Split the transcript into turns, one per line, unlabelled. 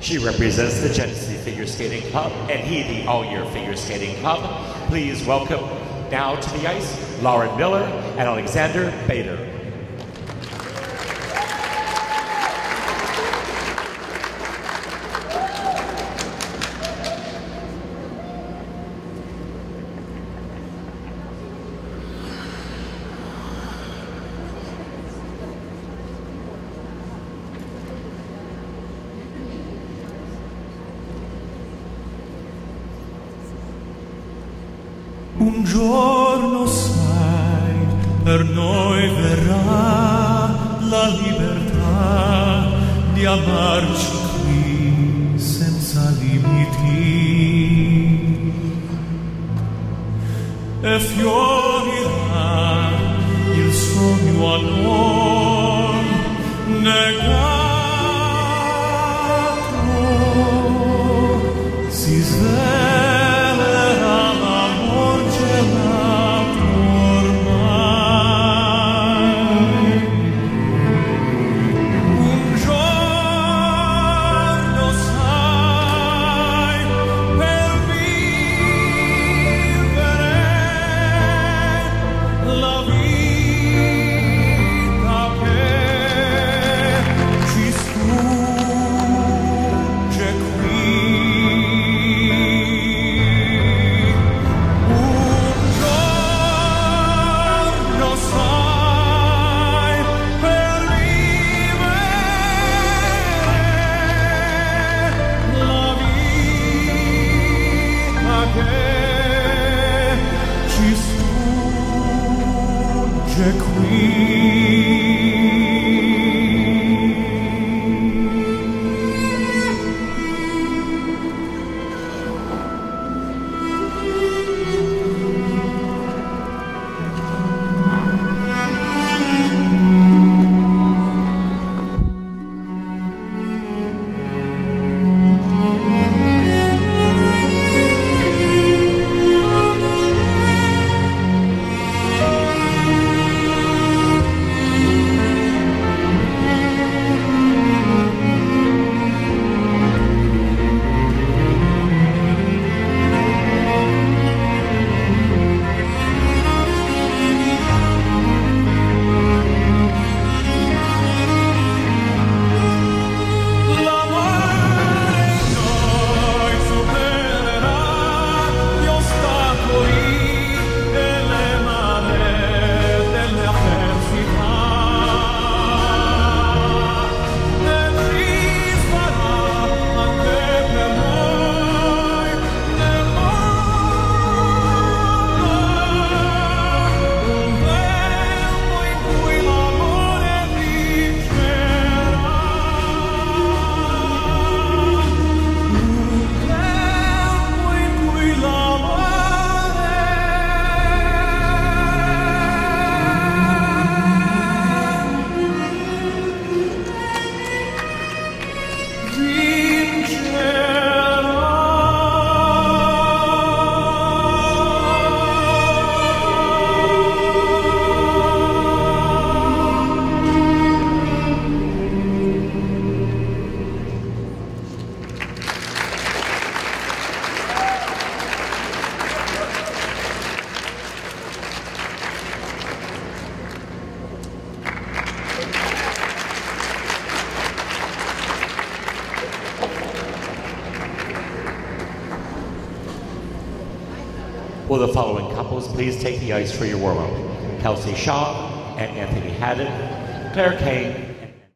She represents the Genesee Figure Skating Club and he the All Year Figure Skating Club. Please welcome now to the ice Lauren Miller and Alexander Bator.
un giorno sai per noi verrà la libertà di amarci qui senza limiti. E fiori sfugge
Will the following couples please take the ice for your warm-up? Kelsey Shaw and Anthony Haddon, Claire Kane